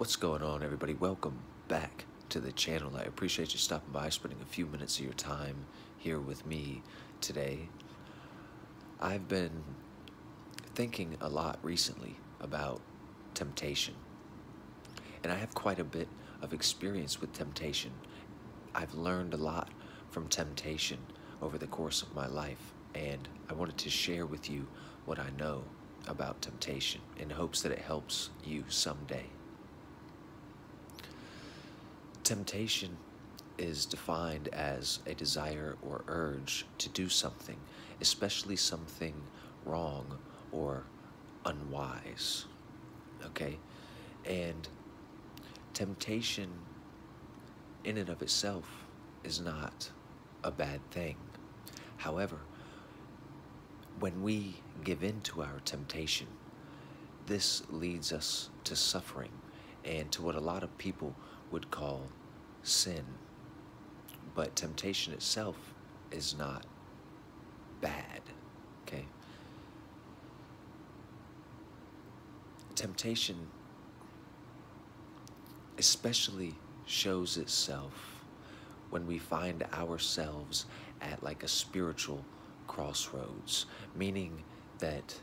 What's going on, everybody? Welcome back to the channel. I appreciate you stopping by, spending a few minutes of your time here with me today. I've been thinking a lot recently about temptation, and I have quite a bit of experience with temptation. I've learned a lot from temptation over the course of my life, and I wanted to share with you what I know about temptation in hopes that it helps you someday. Temptation is defined as a desire or urge to do something, especially something wrong or unwise. Okay? And temptation, in and of itself, is not a bad thing. However, when we give in to our temptation, this leads us to suffering and to what a lot of people would call sin. But temptation itself is not bad, okay? Temptation especially shows itself when we find ourselves at like a spiritual crossroads, meaning that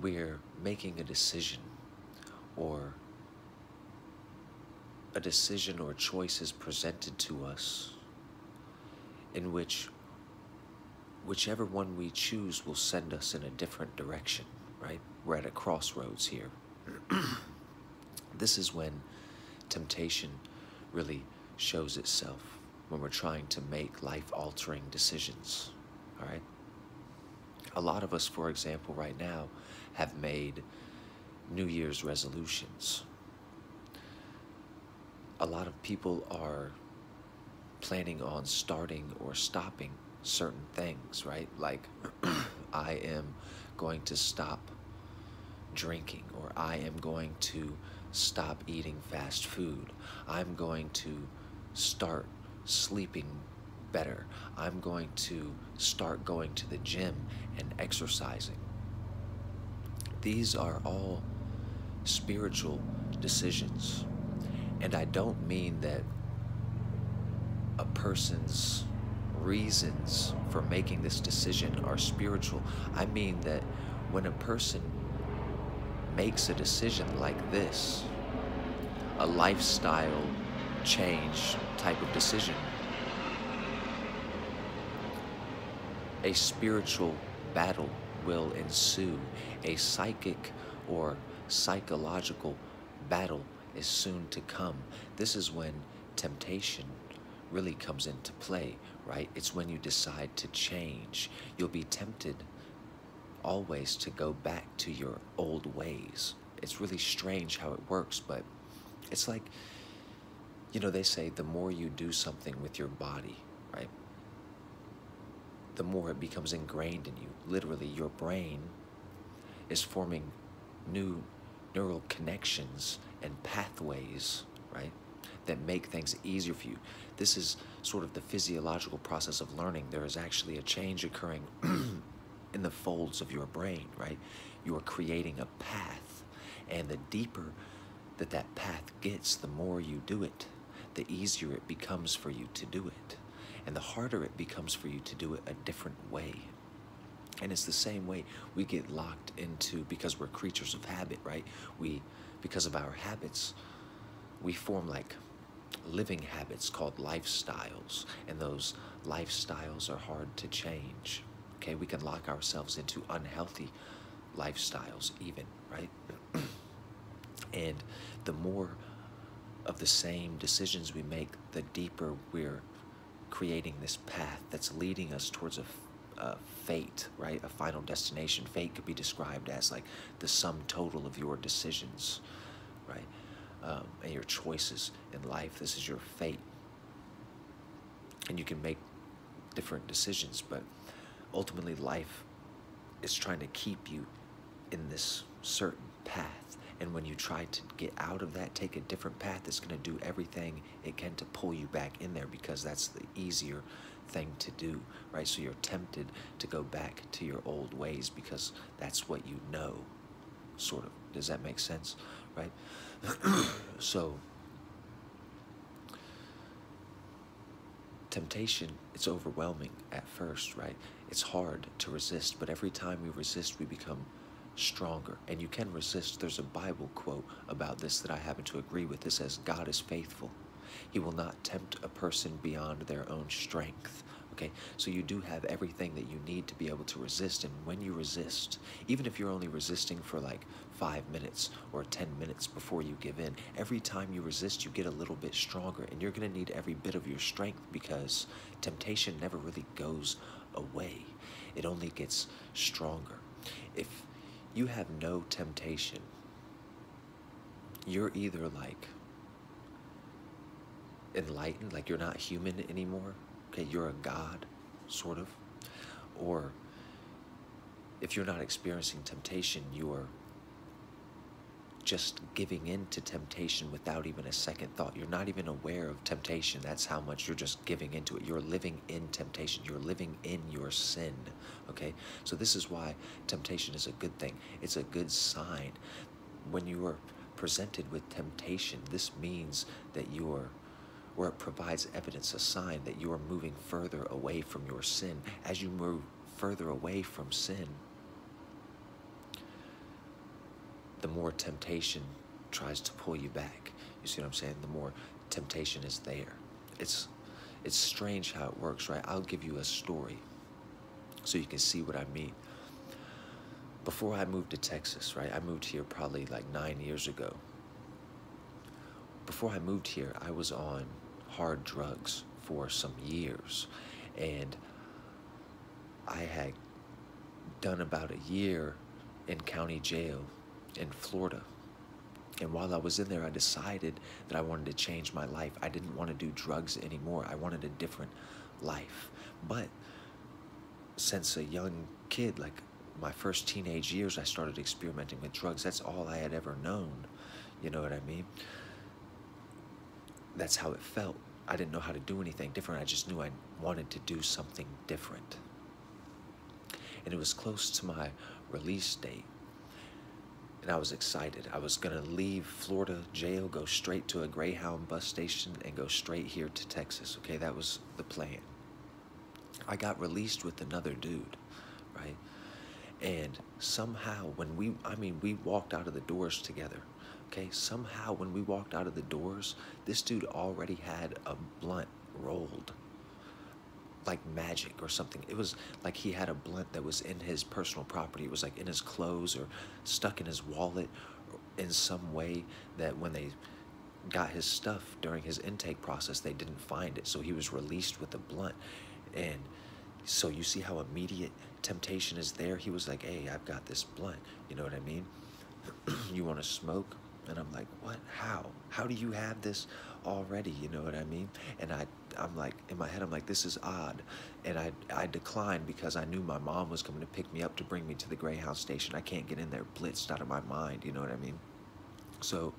we're making a decision or a decision or choice is presented to us in which whichever one we choose will send us in a different direction, right? We're at a crossroads here. this is when temptation really shows itself, when we're trying to make life altering decisions, all right? A lot of us, for example, right now have made New Year's resolutions a lot of people are planning on starting or stopping certain things, right? Like, I am going to stop drinking, or I am going to stop eating fast food. I'm going to start sleeping better. I'm going to start going to the gym and exercising. These are all spiritual decisions. And I don't mean that a person's reasons for making this decision are spiritual. I mean that when a person makes a decision like this, a lifestyle change type of decision, a spiritual battle will ensue, a psychic or psychological battle is soon to come. This is when temptation really comes into play, right? It's when you decide to change. You'll be tempted always to go back to your old ways. It's really strange how it works, but it's like, you know, they say the more you do something with your body, right? The more it becomes ingrained in you. Literally, your brain is forming new neural connections and pathways, right, that make things easier for you. This is sort of the physiological process of learning. There is actually a change occurring in the folds of your brain, right? You are creating a path, and the deeper that that path gets, the more you do it, the easier it becomes for you to do it, and the harder it becomes for you to do it a different way. And it's the same way we get locked into because we're creatures of habit, right? We because of our habits, we form like living habits called lifestyles, and those lifestyles are hard to change. Okay, we can lock ourselves into unhealthy lifestyles, even, right? and the more of the same decisions we make, the deeper we're creating this path that's leading us towards a a fate, right? A final destination. Fate could be described as like the sum total of your decisions, right? Um, and your choices in life. This is your fate. And you can make different decisions, but ultimately, life is trying to keep you in this certain path. And when you try to get out of that, take a different path, it's going to do everything it can to pull you back in there because that's the easier thing to do, right? So you're tempted to go back to your old ways because that's what you know, sort of, Does that make sense? Right? so, temptation, it's overwhelming at first, right? It's hard to resist, but every time we resist, we become stronger. And you can resist. There's a Bible quote about this that I happen to agree with. It says, God is faithful. He will not tempt a person beyond their own strength. Okay, so you do have everything that you need to be able to resist. And when you resist, even if you're only resisting for like five minutes or 10 minutes before you give in, every time you resist, you get a little bit stronger. And you're going to need every bit of your strength because temptation never really goes away, it only gets stronger. If you have no temptation, you're either like enlightened, like you're not human anymore, okay, you're a god, sort of, or if you're not experiencing temptation, you're just giving in to temptation without even a second thought. You're not even aware of temptation. That's how much you're just giving into it. You're living in temptation. You're living in your sin. Okay? So, this is why temptation is a good thing. It's a good sign. When you are presented with temptation, this means that you are where it provides evidence, a sign that you are moving further away from your sin. As you move further away from sin, the more temptation tries to pull you back. You see what I'm saying? The more temptation is there. It's it's strange how it works, right? I'll give you a story so you can see what I mean. Before I moved to Texas, right? I moved here probably like nine years ago. Before I moved here, I was on hard drugs for some years. And I had done about a year in county jail in Florida. And while I was in there, I decided that I wanted to change my life. I didn't want to do drugs anymore. I wanted a different life. But since a young kid, like my first teenage years, I started experimenting with drugs. That's all I had ever known. You know what I mean? That's how it felt. I didn't know how to do anything different. I just knew I wanted to do something different. And it was close to my release date. And I was excited. I was going to leave Florida jail, go straight to a Greyhound bus station, and go straight here to Texas. Okay, that was the plan. I got released with another dude, right? And somehow, when we, I mean, we walked out of the doors together. Okay, somehow when we walked out of the doors, this dude already had a blunt rolled like magic or something. It was like he had a blunt that was in his personal property. It was like in his clothes or stuck in his wallet in some way that when they got his stuff during his intake process, they didn't find it. So he was released with a blunt. And so you see how immediate temptation is there? He was like, hey, I've got this blunt. You know what I mean? you want to smoke? And I'm like, what? How? How do you have this already? You know what I mean? And I, I'm like, in my head, I'm like, this is odd. And I, I declined because I knew my mom was coming to pick me up to bring me to the Greyhound station. I can't get in there blitzed out of my mind. You know what I mean? So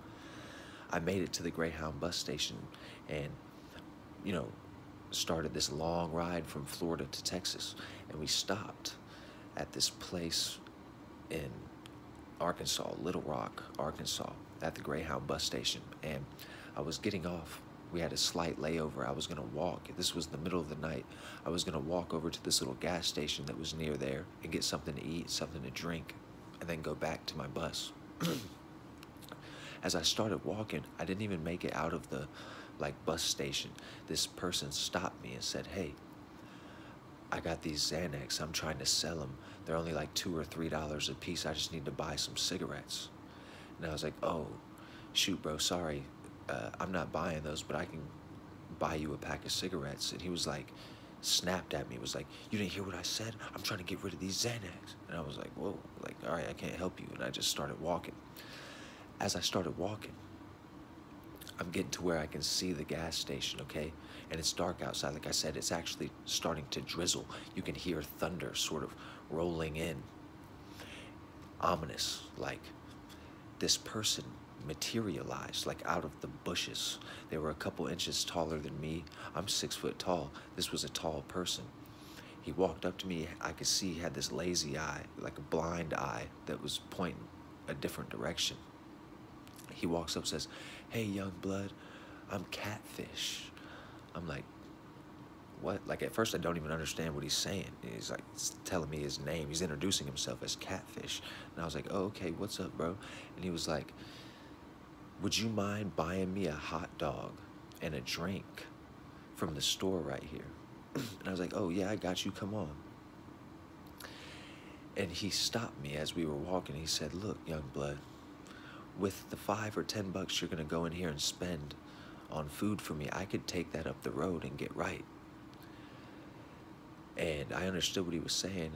I made it to the Greyhound bus station and, you know, started this long ride from Florida to Texas. And we stopped at this place in Arkansas, Little Rock, Arkansas at the Greyhound bus station, and I was getting off. We had a slight layover. I was going to walk. This was the middle of the night. I was going to walk over to this little gas station that was near there and get something to eat, something to drink, and then go back to my bus. As I started walking, I didn't even make it out of the like bus station. This person stopped me and said, "Hey, I got these Xanax. I'm trying to sell them. They're only like two or three dollars a piece. I just need to buy some cigarettes." And I was like, oh, shoot, bro, sorry. Uh, I'm not buying those, but I can buy you a pack of cigarettes. And he was like, snapped at me, was like, you didn't hear what I said? I'm trying to get rid of these Xanax. And I was like, whoa, like, all right, I can't help you. And I just started walking. As I started walking, I'm getting to where I can see the gas station, okay? And it's dark outside. Like I said, it's actually starting to drizzle. You can hear thunder sort of rolling in. Ominous, like this person materialized like out of the bushes. They were a couple inches taller than me. I'm six foot tall. This was a tall person. He walked up to me. I could see he had this lazy eye, like a blind eye that was pointing a different direction. He walks up, says, "Hey, young blood, I'm Catfish." I'm like, "What?" Like at first, I don't even understand what he's saying. He's like telling me his name. He's introducing himself as Catfish, and I was like, "Oh, okay. What's up, bro?" And he was like, "Would you mind buying me a hot dog and a drink from the store right here?" and I was like, "Oh yeah, I got you. Come on." And he stopped me as we were walking. He said, Look, young blood, with the five or ten bucks you're going to go in here and spend on food for me, I could take that up the road and get right. And I understood what he was saying.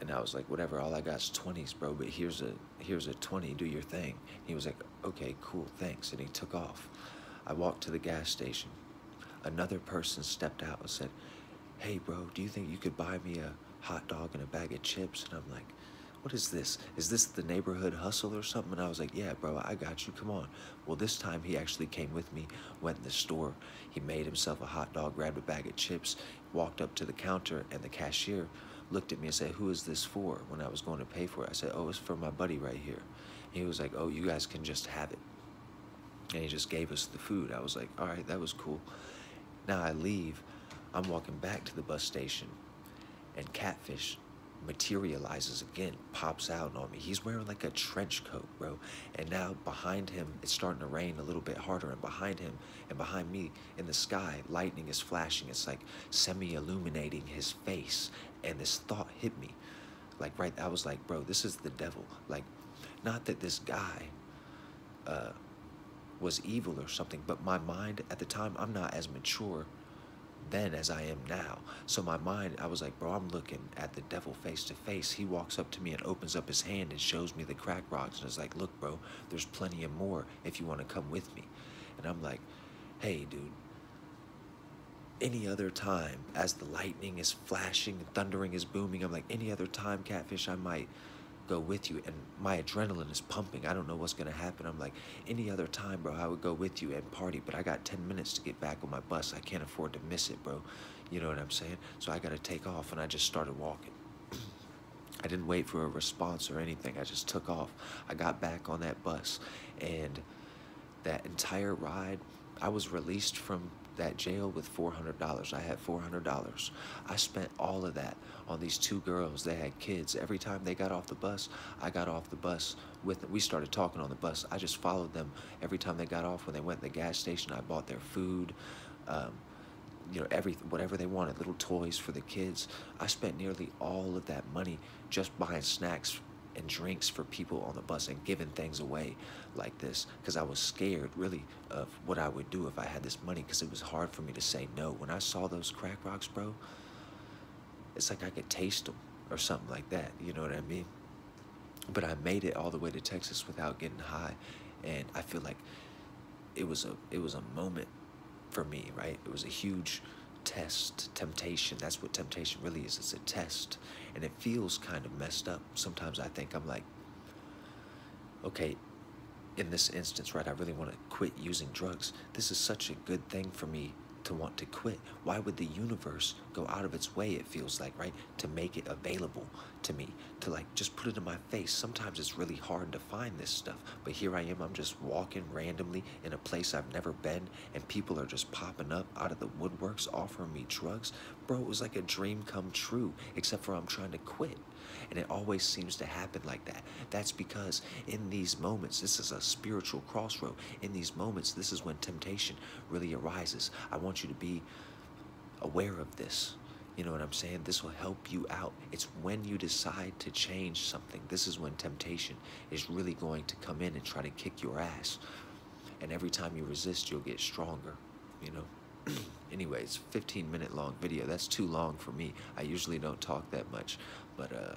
And I was like, whatever, all I got is 20s, bro, but here's a, here's a 20, do your thing. He was like, okay, cool, thanks. And he took off. I walked to the gas station. Another person stepped out and said, hey, bro, do you think you could buy me a hot dog and a bag of chips? And I'm like, what is this? Is this the neighborhood hustle or something? And I was like, yeah, bro, I got you. Come on. Well, this time he actually came with me, went in the store. He made himself a hot dog, grabbed a bag of chips, walked up to the counter, and the cashier looked at me and said, who is this for? When I was going to pay for it, I said, oh, it's for my buddy right here. And he was like, oh, you guys can just have it. And he just gave us the food. I was like, all right, that was cool. Now I leave. I'm walking back to the bus station, and Catfish materializes again, pops out on me. He's wearing like a trench coat, bro. And now behind him, it's starting to rain a little bit harder. And behind him and behind me in the sky, lightning is flashing. It's like semi illuminating his face. And this thought hit me. Like, right, I was like, bro, this is the devil. Like, not that this guy uh, was evil or something, but my mind at the time, I'm not as mature then as I am now. So my mind, I was like, bro, I'm looking at the devil face to face. He walks up to me and opens up his hand and shows me the crack rocks and is like, look, bro, there's plenty of more if you want to come with me. And I'm like, hey, dude, any other time as the lightning is flashing and thundering is booming, I'm like, any other time, catfish, I might go with you and my adrenaline is pumping. I don't know what's going to happen. I'm like any other time bro i would go with you and party but i got 10 minutes to get back on my bus. I can't afford to miss it bro. You know what i'm saying? So i got to take off and i just started walking. I didn't wait for a response or anything. I just took off. I got back on that bus and that entire ride i was released from that jail with $400. I had $400. I spent all of that on these two girls. They had kids. Every time they got off the bus, I got off the bus with them. We started talking on the bus. I just followed them every time they got off. When they went to the gas station, I bought their food. Um, you know, every whatever they wanted, little toys for the kids. I spent nearly all of that money just buying snacks and drinks for people on the bus and giving things away like this because I was scared really of what I would do if I had this money because it was hard for me to say no. When I saw those crack rocks, bro, it's like I could taste them or something like that. You know what I mean? But I made it all the way to Texas without getting high, and I feel like it was a it was a moment for me, right? It was a huge test, temptation. That's what temptation really is. It's a test. And it feels kind of messed up. Sometimes I think I'm like, okay, in this instance, right, I really want to quit using drugs. This is such a good thing for me to want to quit. Why would the universe go out of its way, it feels like, right, to make it available to me, to like just put it in my face? Sometimes it's really hard to find this stuff, but here I am, I'm just walking randomly in a place I've never been, and people are just popping up out of the woodworks offering me drugs. Bro, it was like a dream come true, except for I'm trying to quit. And it always seems to happen like that. That's because in these moments, this is a spiritual crossroad. In these moments, this is when temptation really arises. I want you to be aware of this. You know what I'm saying? This will help you out. It's when you decide to change something. This is when temptation is really going to come in and try to kick your ass. And every time you resist, you'll get stronger, you know? Anyways, 15 minute long video. That's too long for me. I usually don't talk that much. But, uh,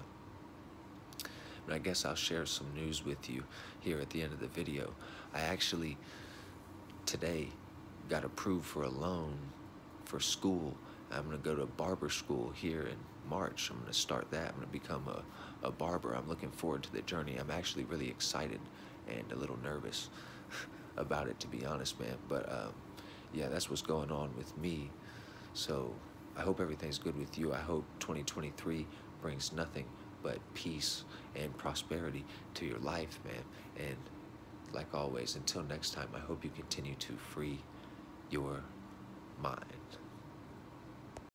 but I guess I'll share some news with you here at the end of the video. I actually, today, got approved for a loan for school. I'm going to go to barber school here in March. I'm to start that. I'm to become a, a barber. I'm looking forward to the journey. I'm actually really excited and a little nervous about it, to be honest, man. But um, yeah, that's what's going on with me. So I hope everything's good with you. I hope 2023 brings nothing but peace and prosperity to your life, man. And like always, until next time, I hope you continue to free your mind.